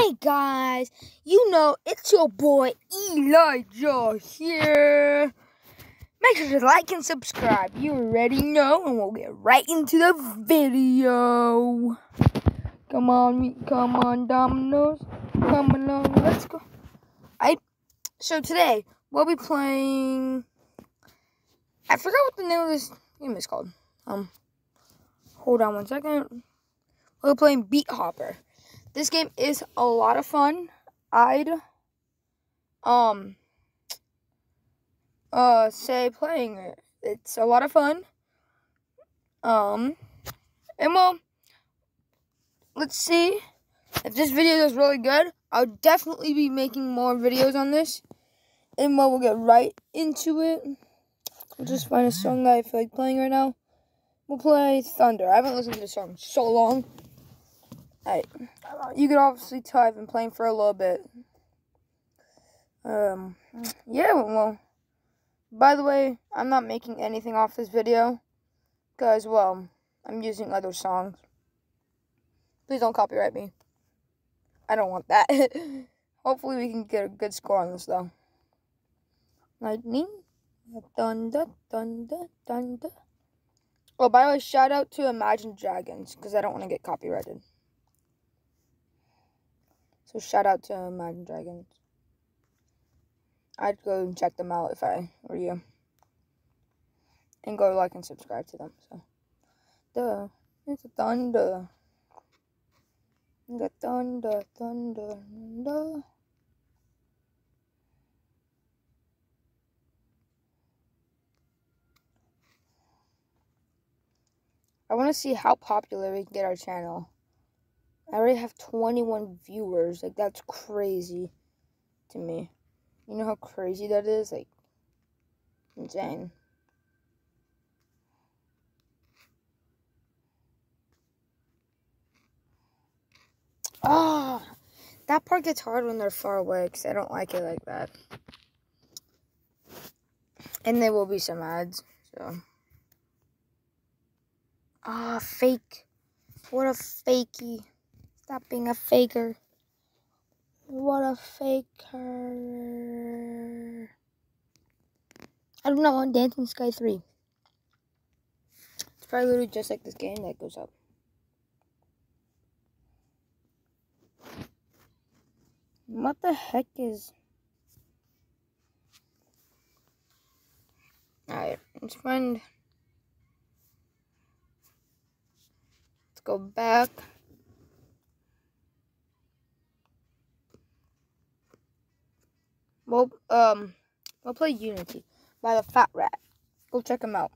Hey guys, you know it's your boy Elijah here. Make sure to like and subscribe. You already know, and we'll get right into the video. Come on, come on, Dominoes. Come along, let's go. I so today we'll be playing. I forgot what the name of this game is called. Um, hold on one second. We're playing Beat Hopper. This game is a lot of fun. I'd um uh say playing it. It's a lot of fun. Um and well let's see if this video is really good. I'll definitely be making more videos on this. And well we'll get right into it. We'll just find a song that I feel like playing right now. We'll play Thunder. I haven't listened to this song so long. Alright, you can obviously tell I've been playing for a little bit. Um, yeah, well, by the way, I'm not making anything off this video, because, well, I'm using other songs. Please don't copyright me. I don't want that. Hopefully we can get a good score on this, though. Lightning, thunder, thunder, thunder. Oh, by the way, shout out to Imagine Dragons, because I don't want to get copyrighted. So shout out to Imagine Dragons. I'd go and check them out if I were you. And go like and subscribe to them. So, duh, it's a thunder. The thunder, thunder, thunder. I want to see how popular we can get our channel. I already have 21 viewers. Like, that's crazy to me. You know how crazy that is? Like, insane. Ah, oh, that part gets hard when they're far away because I don't like it like that. And there will be some ads, so. Ah, oh, fake. What a fakey. Stop being a faker. What a faker. I do not want Dancing Sky 3. It's probably literally just like this game that goes up. What the heck is... Alright, let's find... Let's go back. We'll um we'll play Unity by the Fat Rat. Go check them out.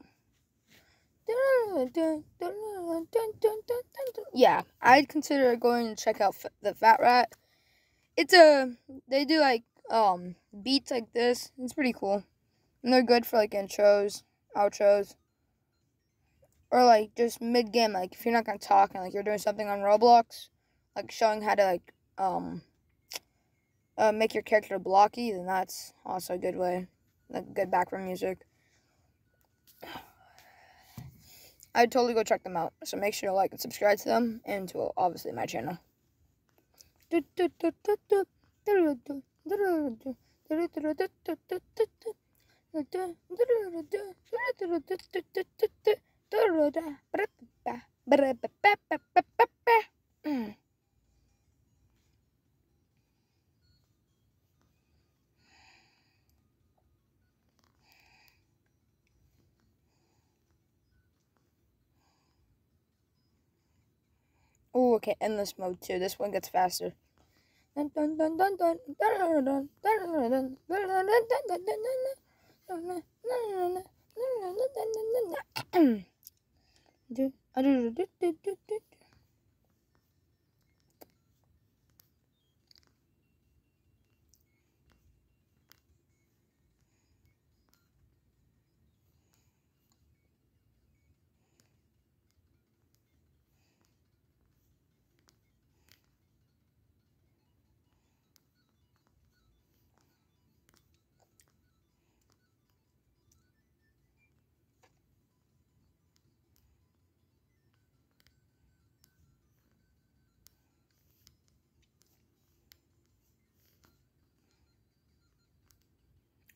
Yeah, I'd consider going to check out the Fat Rat. It's a they do like um beats like this. It's pretty cool, and they're good for like intros, outros, or like just mid game. Like if you're not gonna talk and like you're doing something on Roblox, like showing how to like um uh, make your character blocky, then that's also a good way, like good background music. I'd totally go check them out. So make sure to like and subscribe to them and to obviously my channel. this mode too. This one gets faster.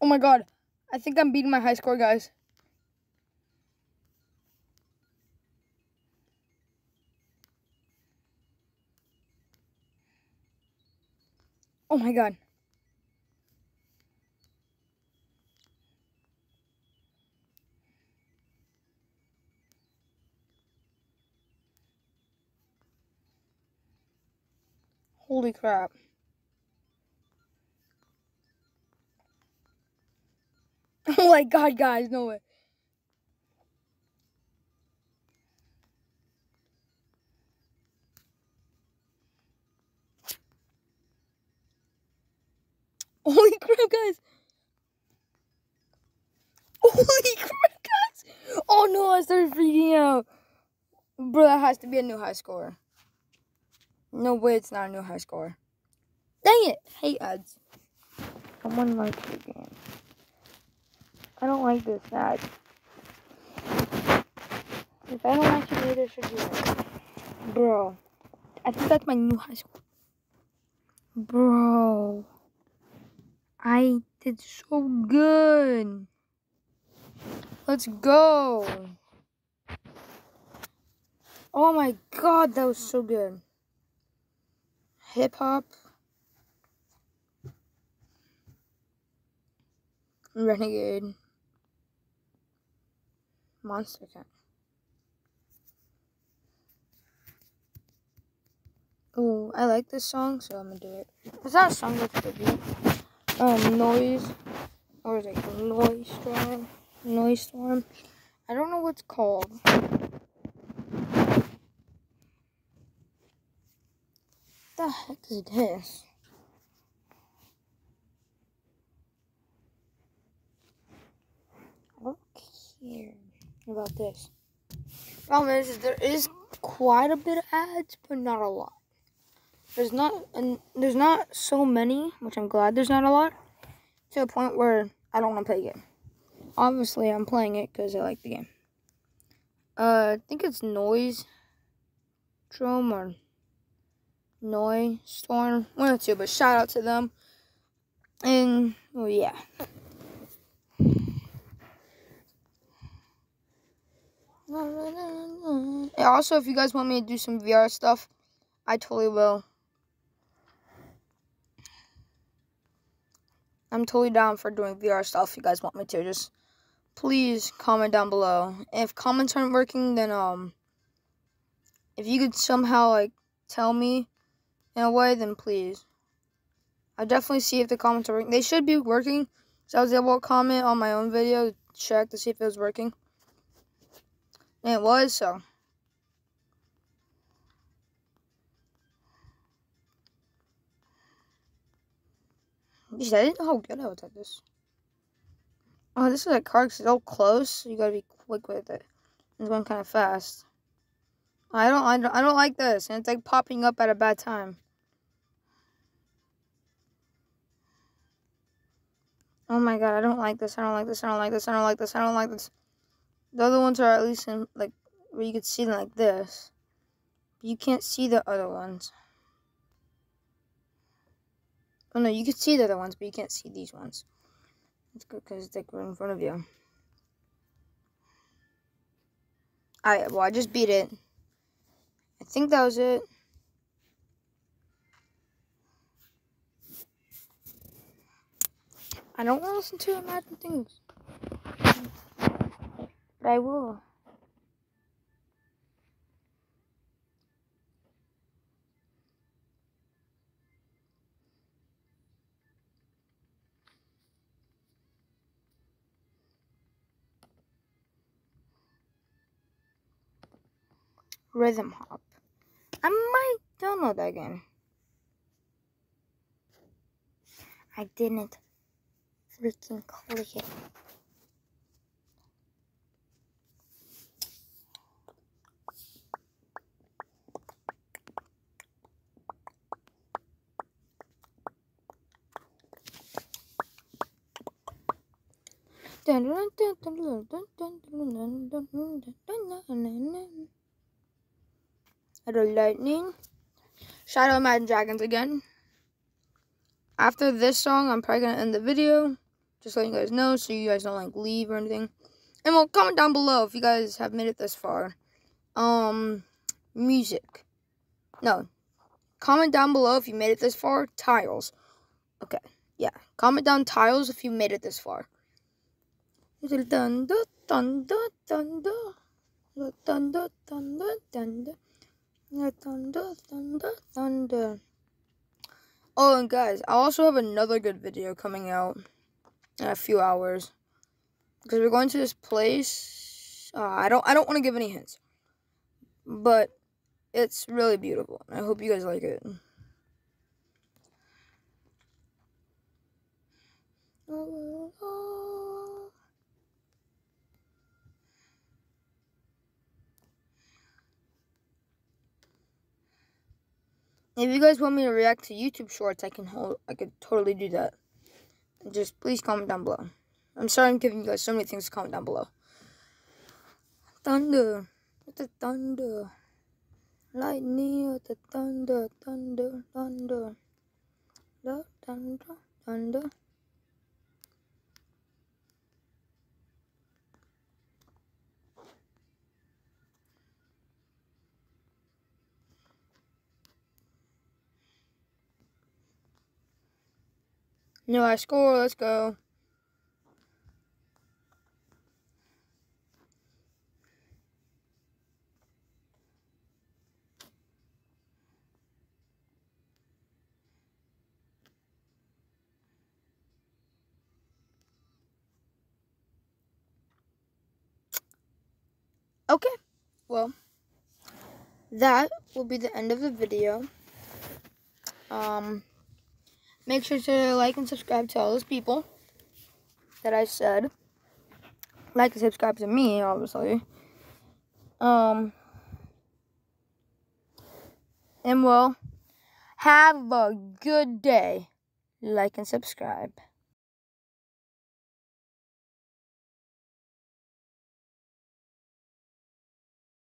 Oh my god. I think I'm beating my high score, guys. Oh my god. Holy crap. Oh my god, guys, no way. Holy crap, guys. Holy crap, guys. Oh no, I started freaking out. Bro, that has to be a new high score. No way it's not a new high score. Dang it. Hate ads. Someone likes the game. I don't like this ad. If I don't like it, neither should you. Bro. I think that's my new high school. Bro. I did so good. Let's go. Oh my god, that was so good. Hip hop. Renegade. Monstercat. Oh, I like this song, so I'm gonna do it. It's not a song that's the beat. Um, noise, or is it Noisestorm? Noise storm. I don't know what's called. The heck is this? Don't care about this. Problem is, is there is quite a bit of ads, but not a lot. There's not, and there's not so many, which I'm glad there's not a lot, to a point where I don't want to play the game. Obviously, I'm playing it because I like the game. Uh, I think it's Noise drum or Noisestorm, one or two, but shout out to them. And, well, yeah. And also, if you guys want me to do some VR stuff, I totally will. I'm totally down for doing VR stuff if you guys want me to. Just please comment down below. If comments aren't working, then um, if you could somehow like tell me in a way, then please. I definitely see if the comments are working. They should be working. So I was able to comment on my own video to check to see if it was working. It was, so. I didn't know how good I was at this. Oh, this is a card because it's all close. So you gotta be quick with it. It's going kind of fast. I don't, I don't, I don't like this, and it's like popping up at a bad time. Oh my god, I don't like this. I don't like this. I don't like this. I don't like this. I don't like this. The other ones are at least in like where you could see them like this. You can't see the other ones. Oh no, you can see the other ones, but you can't see these ones. That's good because they are in front of you. Alright, well I just beat it. I think that was it. I don't want to listen to Imagine Things. But I will. Rhythm Hop. I might download that game. I didn't freaking click it. Little lightning. Shadow Imagine Dragons again. After this song, I'm probably gonna end the video Just letting you guys know so you guys don't like leave or anything. And well, comment down below if you guys have made it this far. Um, music. No. Comment down below if you made it this far. Tiles. Okay. Yeah. Comment down tiles if you made it this far. Thunder, thunder, thunder. Thunder, thunder, thunder. Thunder, thunder, thunder. Oh, and guys, I also have another good video coming out in a few hours because we're going to this place. Uh, I don't, I don't want to give any hints, but it's really beautiful. I hope you guys like it. If you guys want me to react to YouTube shorts, I can hold, I could totally do that. Just please comment down below. I'm sorry I'm giving you guys so many things to comment down below. Thunder. A thunder. Lightning the thunder, thunder, thunder. The thunder, thunder. No, I score. Let's go. Okay, well, that will be the end of the video. Um, make sure to like and subscribe to all those people that I said. Like and subscribe to me, obviously. Um, and well, have a good day. Like and subscribe.